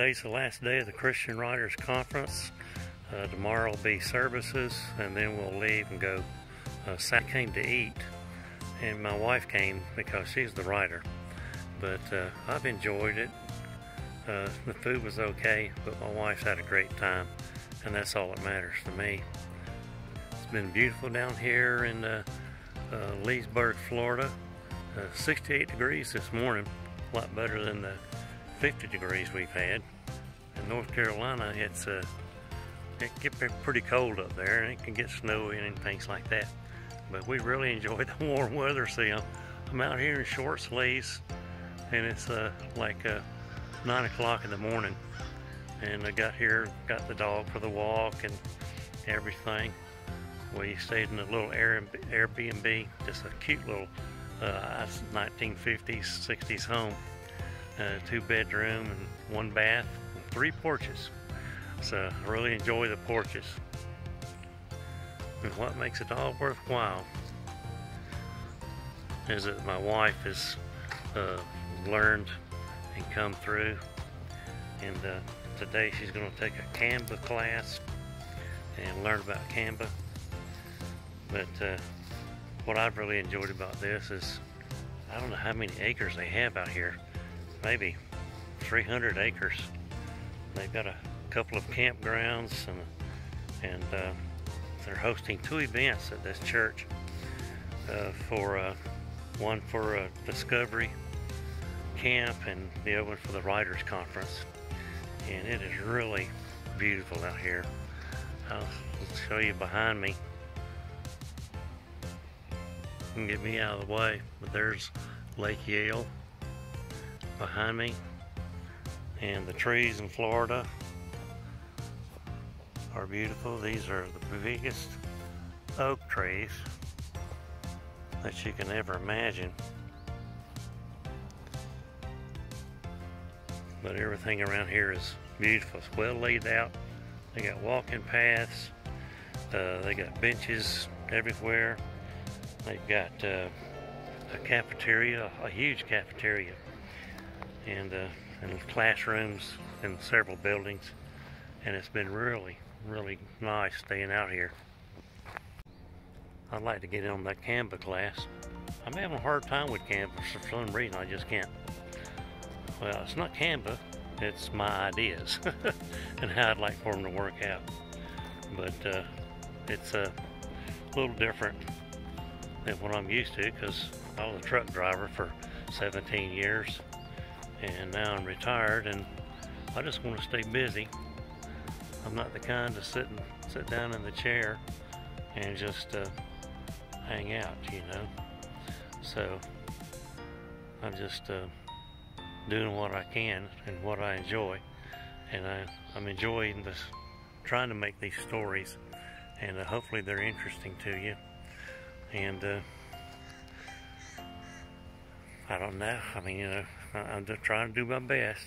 today's the last day of the Christian Writers Conference. Uh, tomorrow will be services, and then we'll leave and go. Uh, came to eat, and my wife came because she's the writer. But uh, I've enjoyed it. Uh, the food was okay, but my wife's had a great time, and that's all that matters to me. It's been beautiful down here in uh, uh, Leesburg, Florida. Uh, 68 degrees this morning, a lot better than the 50 degrees we've had. In North Carolina, it's uh, it get pretty cold up there, and it can get snowy and things like that. But we really enjoy the warm weather. See, I'm, I'm out here in short sleeves, and it's uh, like uh, 9 o'clock in the morning. And I got here, got the dog for the walk and everything. We stayed in a little Airbnb, just a cute little uh, 1950s, 60s home. Uh, two bedroom and one bath, and three porches. So I really enjoy the porches. And what makes it all worthwhile is that my wife has uh, learned and come through. And uh, today she's going to take a Canva class and learn about Canva. But uh, what I've really enjoyed about this is I don't know how many acres they have out here. Maybe 300 acres. They've got a couple of campgrounds and, and uh, they're hosting two events at this church uh, for uh, one for a discovery camp and the other one for the writers conference. And it is really beautiful out here. I'll show you behind me. And get me out of the way but there's Lake Yale behind me. And the trees in Florida are beautiful. These are the biggest oak trees that you can ever imagine. But everything around here is beautiful. It's well laid out. They got walking paths. Uh, they got benches everywhere. They've got uh, a cafeteria, a huge cafeteria, and, uh, and classrooms in several buildings. And it's been really, really nice staying out here. I'd like to get on that Canva class. I'm having a hard time with Canva for some reason. I just can't. Well, it's not Canva. It's my ideas and how I'd like for them to work out. But uh, it's a little different than what I'm used to because I was a truck driver for 17 years and now I'm retired and I just want to stay busy. I'm not the kind to sit and sit down in the chair and just uh, hang out, you know. So I'm just uh, doing what I can and what I enjoy, and I, I'm enjoying this, trying to make these stories, and uh, hopefully they're interesting to you and uh, I don't know. I mean, you know, I'm just trying to do my best.